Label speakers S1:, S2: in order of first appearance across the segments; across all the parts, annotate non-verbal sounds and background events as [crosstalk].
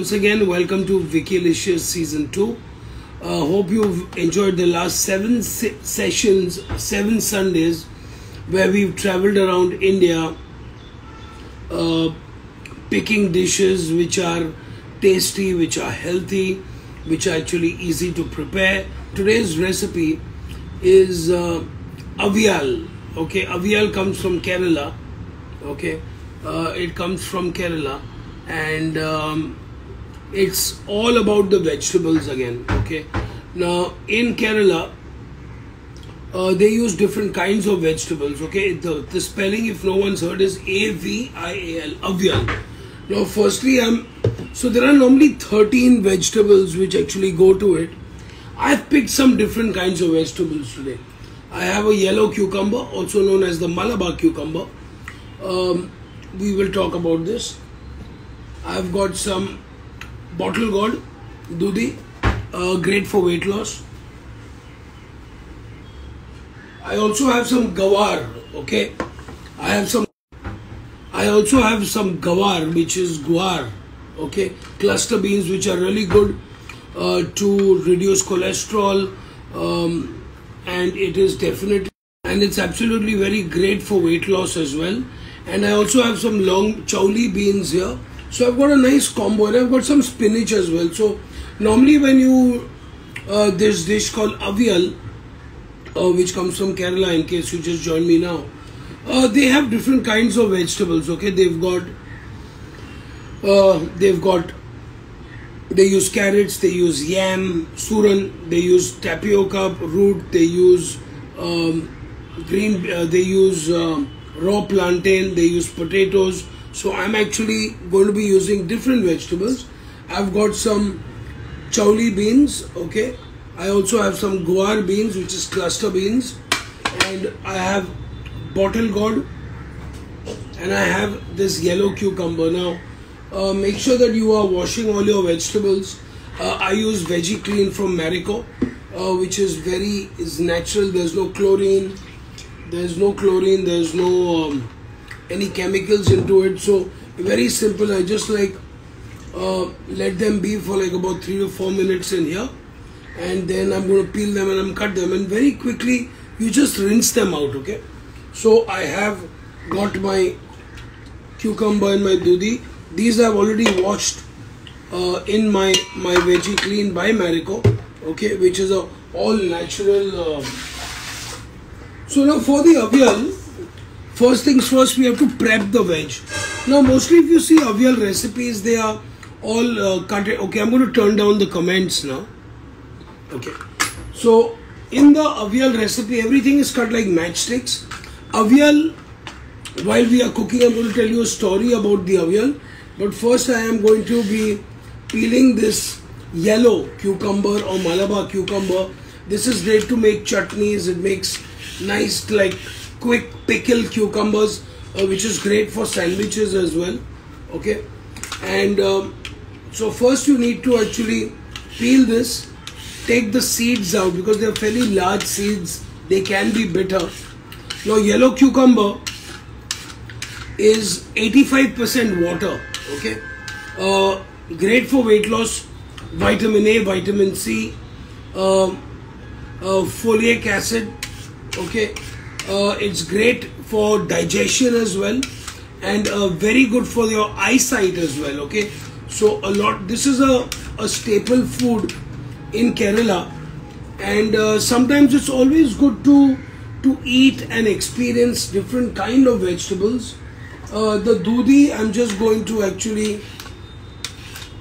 S1: Once again, welcome to Vickylicious Season 2. Uh, hope you've enjoyed the last seven se- sessions, seven Sundays, where we've traveled around India uh, picking dishes which are tasty, which are healthy, which are actually easy to prepare. Today's recipe is uh, avial. Okay, avial comes from Kerala. Okay, uh, it comes from Kerala, and um, it's all about the vegetables again. Okay, now in Kerala, uh, they use different kinds of vegetables. Okay, the, the spelling, if no one's heard, is A V I A L, avial. Now, firstly, I'm so there are normally 13 vegetables which actually go to it. I've picked some different kinds of vegetables today. I have a yellow cucumber, also known as the Malabar cucumber. Um, we will talk about this. I've got some bottle gourd, dudi, uh, great for weight loss. I also have some gawar, okay? I have some I also have some gawar, which is guar, okay? Cluster beans, which are really good uh, to reduce cholesterol, um, and it is definitely and it's absolutely very great for weight loss as well. And I also have some long chowli beans here. So I've got a nice combo, and I've got some spinach as well. So normally when you uh, this dish called avial, uh, which comes from Kerala, in case you just joined me now. Uh, they have different kinds of vegetables. Okay, they've got uh, they've got they use carrots, they use yam, suran, they use tapioca root, they use um, green, uh, they use uh, raw plantain, they use potatoes. So I'm actually going to be using different vegetables. I've got some chowli beans. Okay, I also have some guar beans, which is cluster beans, and I have bottle gourd, and I have this yellow cucumber. Now, uh, make sure that you are washing all your vegetables. Uh, I use Veggie Clean from Marico, uh, which is very is natural. There's no chlorine. There's no chlorine. There's no um, any chemicals into it. So very simple. I just like uh, let them be for like about three to four minutes in here. And then I'm going to peel them and I'm cut them. And very quickly you just rinse them out okay? So I have got my cucumber and my dudi. These I've already washed uh, in my my veggie clean by Marico okay? Which is a all natural uh, so now for the avial first things first we have to prep the veg. Now mostly if you see avial recipes they are all uh, cut okay I'm going to turn down the comments now. Okay. So in the avial recipe everything is cut like matchsticks. Avial while we are cooking i'm going to tell you a story about the avial. But first i am going to be peeling this yellow cucumber or malabar cucumber. This is great to make chutneys. It makes nice like quick pickle cucumbers uh, which is great for sandwiches as well okay? And um, so first you need to actually peel this take the seeds out because they're fairly large seeds they can be bitter. Now yellow cucumber is 85% water okay? Uh, great for weight loss vitamin a vitamin c uh, uh, folic acid okay uh, it's great for digestion as well and uh, very good for your eyesight as well okay so a lot this is a, a staple food in Kerala, and uh, sometimes it's always good to to eat and experience different kind of vegetables. Uh, the dudi, I'm just going to actually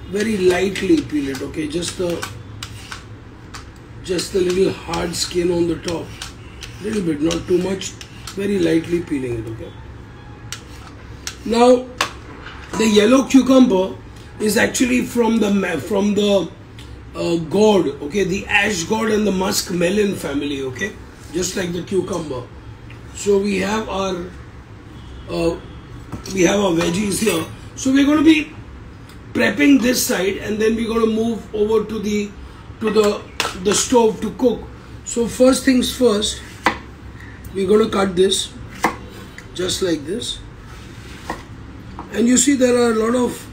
S1: very lightly peel it. Okay, just the just the little hard skin on the top, little bit, not too much. Very lightly peeling it. Okay. Now, the yellow cucumber is actually from the from the uh, gourd, okay, the ash gourd and the musk melon family, okay, just like the cucumber. So we have our uh, we have our veggies here. So we're going to be prepping this side, and then we're going to move over to the to the the stove to cook. So first things first, we're going to cut this just like this, and you see there are a lot of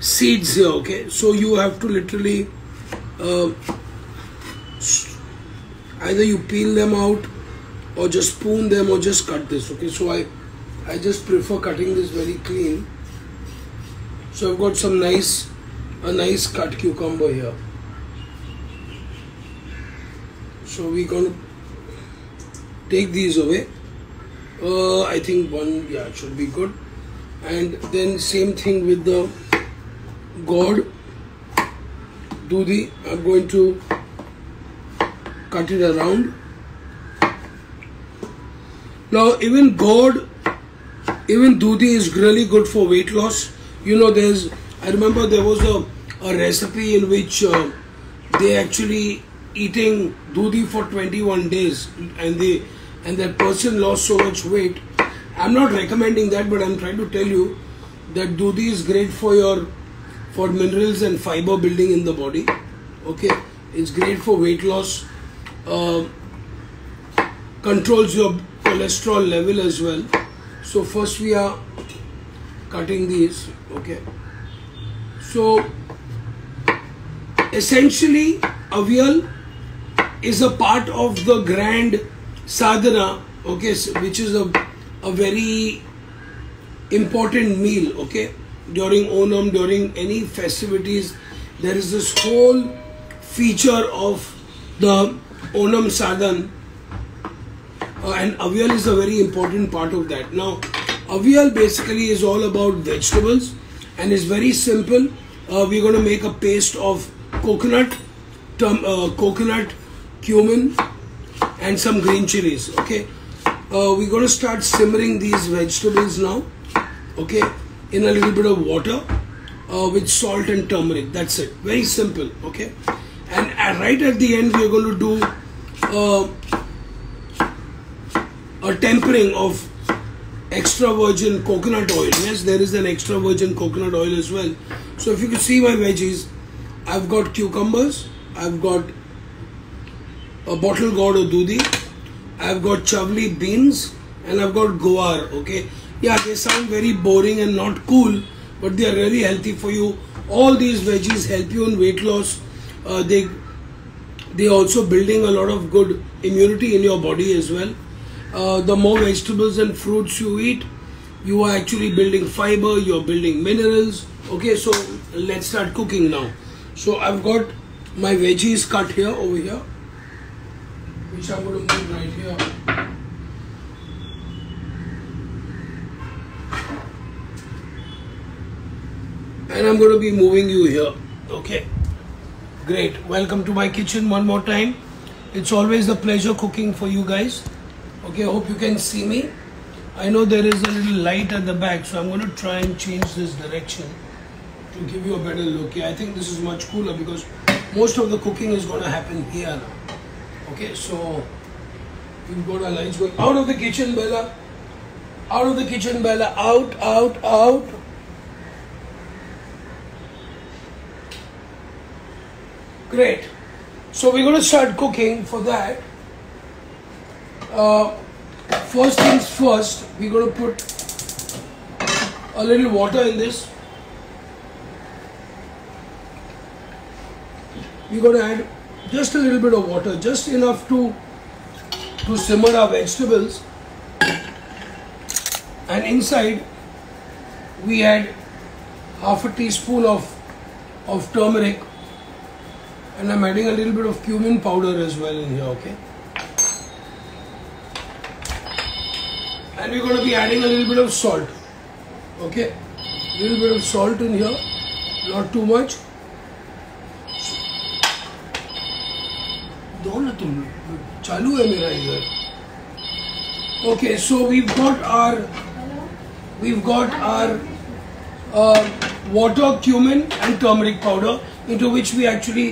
S1: seeds here okay? So you have to literally uh, either you peel them out or just spoon them or just cut this okay? So I I just prefer cutting this very clean. So I've got some nice a nice cut cucumber here. So we're going to take these away. Uh, I think one yeah should be good. And then same thing with the gourd. Do the I'm going to cut it around. Now even gourd even dudi is really good for weight loss. You know there's I remember there was a, a recipe in which uh, they actually eating dudi for 21 days and they and that person lost so much weight. I'm not recommending that but i'm trying to tell you that dudi is great for your for minerals and fiber building in the body. Okay? It's great for weight loss uh, controls your cholesterol level as well. So first we are cutting these. Okay? So essentially avial is a part of the grand sadhana, okay, which is a, a very important meal, okay. During Onam, during any festivities, there is this whole feature of the Onam sadhan, uh, and avial is a very important part of that. Now, avial basically is all about vegetables and is very simple. Uh, we're going to make a paste of coconut, uh, coconut cumin and some green chilies okay? Uh, we're going to start simmering these vegetables now okay? In a little bit of water uh, with salt and turmeric. That's it. Very simple okay? And right at the end we're going to do uh, a tempering of extra virgin coconut oil. Yes there is an extra virgin coconut oil as well. So if you can see my veggies I've got cucumbers I've got a bottle gourd dudi. I've got chavli beans and I've got guar. Okay, yeah, they sound very boring and not cool, but they are really healthy for you. All these veggies help you in weight loss. Uh, they they also building a lot of good immunity in your body as well. Uh, the more vegetables and fruits you eat, you are actually building fiber. You're building minerals. Okay, so let's start cooking now. So I've got my veggies cut here over here which I'm going to move right here. And I'm going to be moving you here. Okay. Great. Welcome to my kitchen one more time. It's always a pleasure cooking for you guys. Okay, I hope you can see me. I know there is a little light at the back, so I'm going to try and change this direction to give you a better look. Yeah, I think this is much cooler because most of the cooking is going to happen here now. Okay, so we've got our lights going out of the kitchen, Bella. Out of the kitchen, Bella. Out, out, out. Great. So we're going to start cooking for that. Uh, first things first, we're going to put a little water in this. We're going to add just a little bit of water, just enough to to simmer our vegetables. And inside we add half a teaspoon of of turmeric and I'm adding a little bit of cumin powder as well in here, okay? And we're going to be adding a little bit of salt, okay? A little bit of salt in here, not too much. दो ना तुम चालू है मेरा इधर okay so we got our we got our water cumin and turmeric powder into which we actually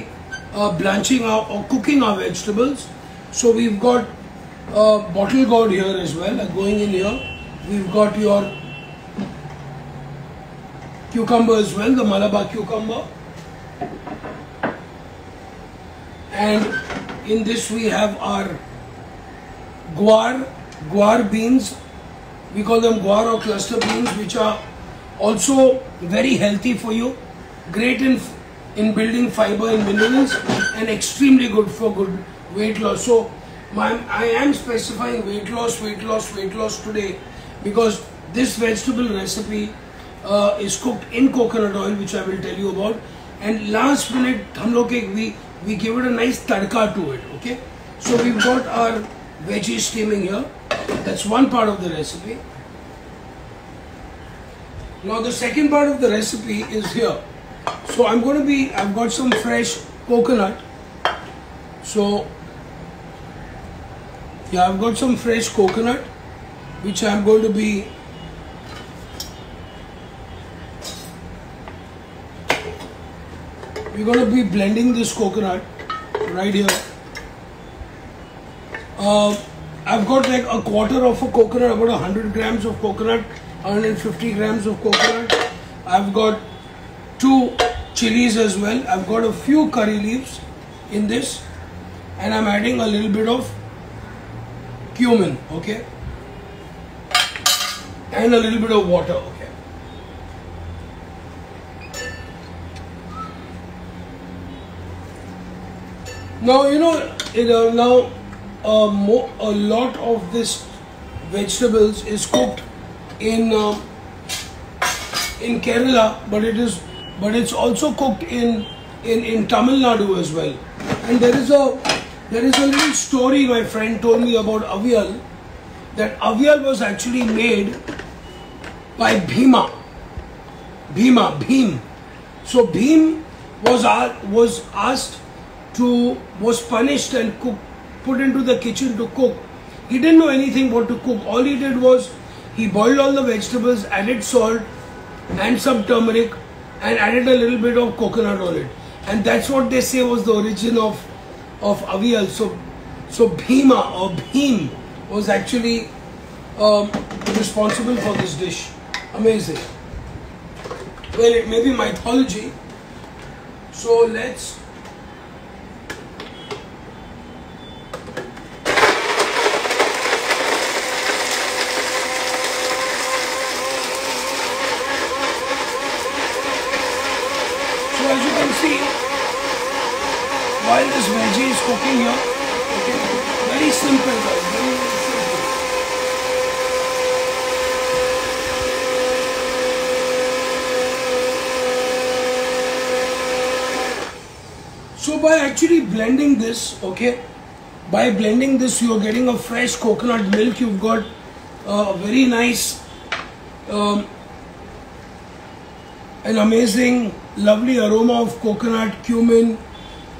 S1: blanching cooking our vegetables so we got bottle gourd here is well going in here we got your cucumber is well the Malabar cucumber and in this we have our guar, guar beans. We call them guar or cluster beans which are also very healthy for you. great in in building fiber and minerals and extremely good for good weight loss. So my, I am specifying weight loss, weight loss, weight loss today because this vegetable recipe uh, is cooked in coconut oil which I will tell you about and last minute hum log we we give it a nice tadka to it okay? So we've got our veggies steaming here. That's one part of the recipe. Now the second part of the recipe is here. So I'm going to be I've got some fresh coconut. So yeah I've got some fresh coconut which I'm going to be we're going to be blending this coconut right here. Uh, I've got like a quarter of a coconut about 100 grams of coconut 150 grams of coconut. I've got two chilies as well. I've got a few curry leaves in this and I'm adding a little bit of cumin okay? And a little bit of water okay now you know now uh, a lot of this vegetables is cooked in uh, in Kerala but it is but it's also cooked in in in Tamil Nadu as well and there is a there is a little story my friend told me about avial that avial was actually made by Bhima. Bhima, Bhim. So Bhim was was asked to was punished and cook, put into the kitchen to cook. He didn't know anything what to cook. All he did was he boiled all the vegetables, added salt and some turmeric, and added a little bit of coconut on it. And that's what they say was the origin of of avial. So so Bhima or Bhim was actually um, responsible for this dish. Amazing. Well, it may be mythology. So let's. So as you can see, while this veggie is cooking here, okay, very simple guys, very, very simple. So by actually blending this, okay, by blending this you're getting a fresh coconut milk, you've got a very nice, um, an amazing, lovely aroma of coconut, cumin,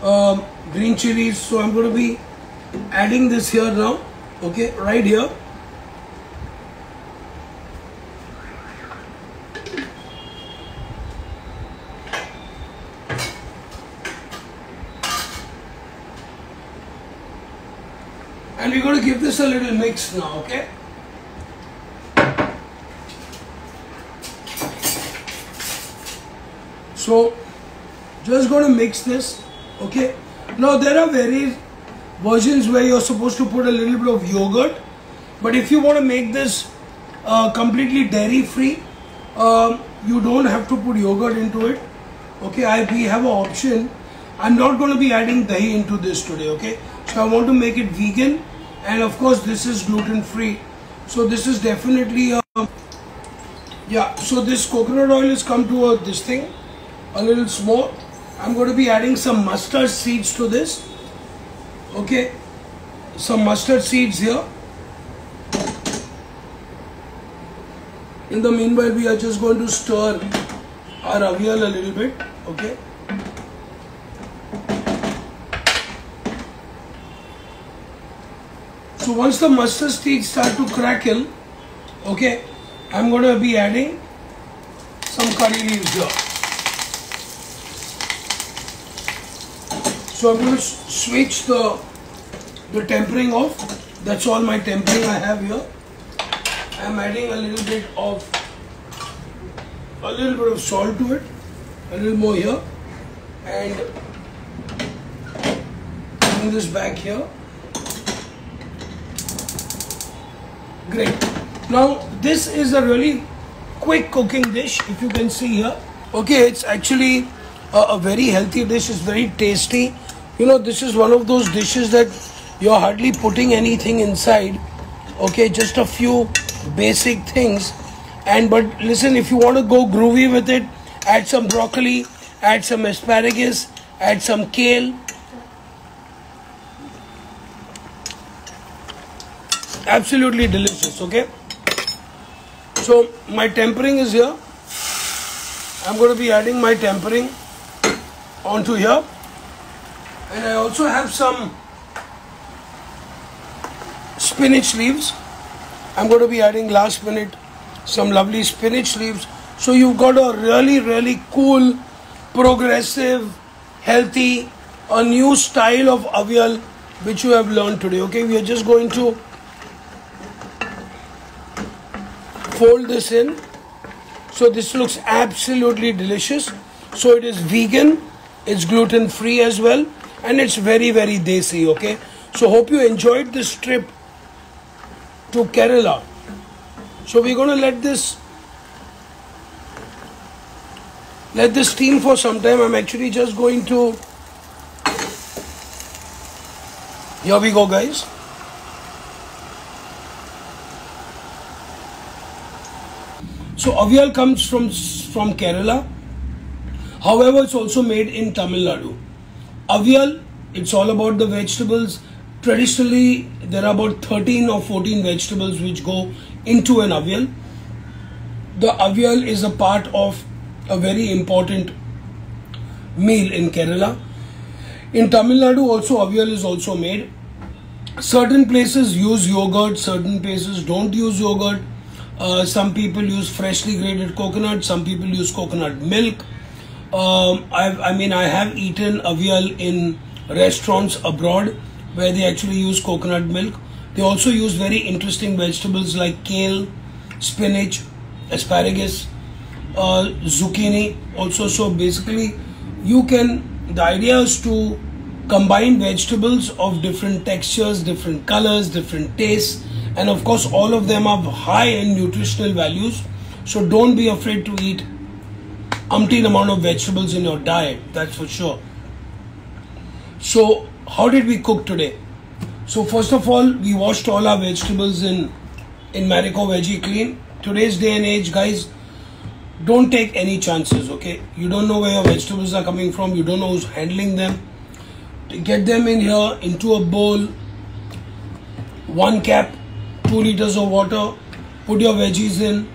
S1: um, green chilies. So I'm going to be adding this here now, okay, right here. And we're going to give this a little mix now okay? So just going to mix this okay? Now there are various versions where you're supposed to put a little bit of yogurt. But if you want to make this uh, completely dairy free um, you don't have to put yogurt into it okay? I we have an option. I'm not going to be adding dahi into this today okay? So I want to make it vegan and of course this is gluten free so this is definitely a, yeah so this coconut oil has come to a, this thing a little small. I'm going to be adding some mustard seeds to this okay? Some mustard seeds here. In the meanwhile we are just going to stir our avial a little bit okay So once the mustard seeds start to crackle, okay, I'm going to be adding some curry leaves here. So I'm going to switch the the tempering off. That's all my tempering I have here. I'm adding a little bit of a little bit of salt to it, a little more here, and bring this back here. Great. Now this is a really quick cooking dish if you can see here. okay it's actually a, a very healthy dish it's very tasty you know this is one of those dishes that you're hardly putting anything inside okay just a few basic things and but listen if you want to go groovy with it add some broccoli add some asparagus add some kale absolutely delicious okay? So my tempering is here. I'm going to be adding my tempering onto here. And I also have some spinach leaves. I'm going to be adding last minute some lovely spinach leaves. So you've got a really really cool progressive healthy a new style of avial which you have learned today okay? We are just going to fold this in. So this looks absolutely delicious. So it is vegan it's gluten free as well and it's very very desi okay? So hope you enjoyed this trip to kerala. So we're to let this let this steam for some time. I'm actually just going to here we go guys so avial comes from from kerala. However it's also made in tamil nadu. Avial it's all about the vegetables. Traditionally there are about 13 or 14 vegetables which go into an avial. The avial is a part of a very important meal in kerala. In tamil nadu also avial is also made. Certain places use yogurt certain places don't use yogurt uh, some people use freshly grated coconut some people use coconut milk um, i mean, I have eaten avial in restaurants abroad where they actually use coconut milk. They also use very interesting vegetables like kale, spinach, asparagus, uh, zucchini. Also, so basically, you can. The idea is to combine vegetables of different textures, different colors, different tastes, and of course, all of them have high in nutritional values. So don't be afraid to eat umpteen amount of vegetables in your diet, that's for sure. So, how did we cook today? So, first of all, we washed all our vegetables in in Marico Veggie Clean. Today's day and age, guys, don't take any chances, okay? You don't know where your vegetables are coming from, you don't know who's handling them. Get them in here into a bowl, one cap, two liters of water, put your veggies in,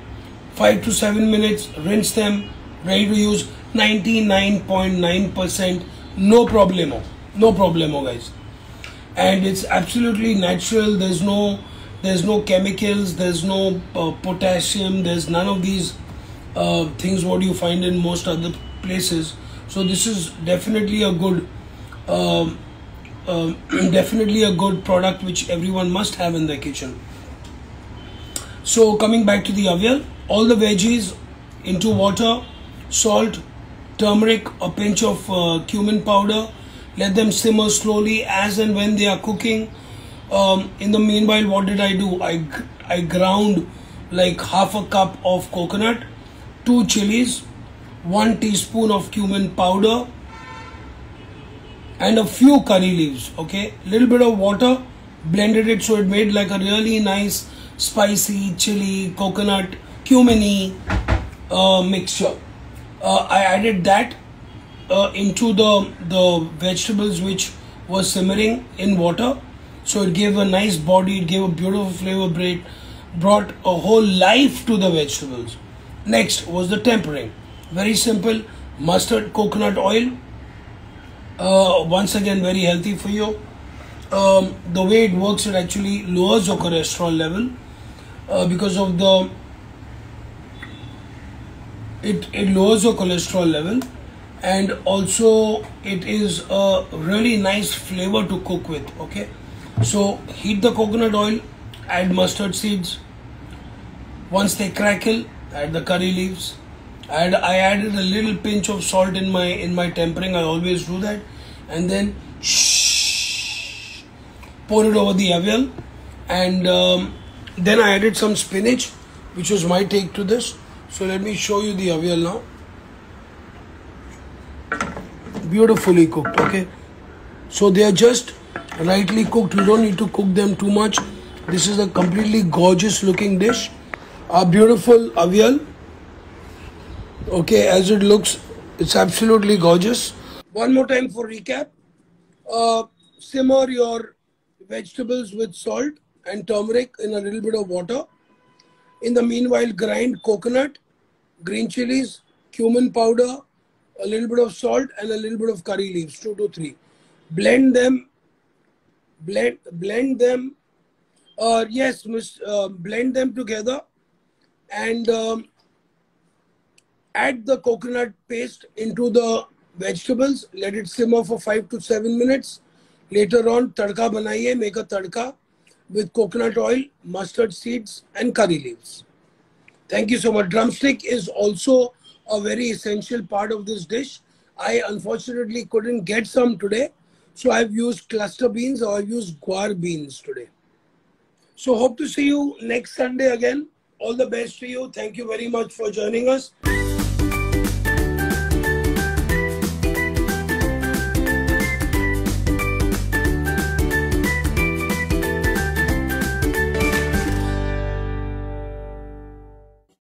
S1: five to seven minutes, rinse them, ready to use 99.9% no problemo no problemo guys. And it's absolutely natural. There's no there's no chemicals there's no uh, potassium there's none of these uh, things what you find in most other places. So this is definitely a good uh, [clears throat] definitely a good product which everyone must have in their kitchen so coming back to the avial all the veggies into water salt, turmeric, a pinch of uh, cumin powder. Let them simmer slowly as and when they are cooking. Um, in the meanwhile, what did I do? I, I ground like half a cup of coconut, two chilies, one teaspoon of cumin powder, and a few curry leaves. Okay, little bit of water, blended it so it made like a really nice spicy chili coconut cuminy uh, mixture. Uh, I added that uh, into the the vegetables which was simmering in water. So it gave a nice body it gave a beautiful flavor bread brought a whole life to the vegetables. Next was the tempering. Very simple mustard coconut oil. Uh, once again very healthy for you. Um, the way it works it actually lowers your cholesterol level uh, because of the it, it lowers your cholesterol level and also it is a really nice flavor to cook with okay? So heat the coconut oil add mustard seeds. Once they crackle add the curry leaves. And I added a little pinch of salt in my in my tempering I always do that. And then shh, pour it over the avial and um, then I added some spinach which was my take to this. So let me show you the avial now. Beautifully cooked okay? So they are just rightly cooked. You don't need to cook them too much. This is a completely gorgeous looking dish. A beautiful avial okay? As it looks it's absolutely gorgeous. One more time for recap. Uh, simmer your vegetables with salt and turmeric in a little bit of water in the meanwhile grind coconut green chilies cumin powder a little bit of salt and a little bit of curry leaves, two to three. Blend them, blend blend them. Uh, yes, miss, uh, blend them together, and um, add the coconut paste into the vegetables. Let it simmer for five to seven minutes. Later on, tadka banaiye, make a tadka with coconut oil, mustard seeds, and curry leaves. Thank you so much. Drumstick is also a very essential part of this dish. I unfortunately couldn't get some today. So I've used cluster beans or I've used guar beans today. So hope to see you next Sunday again. All the best to you. Thank you very much for joining us.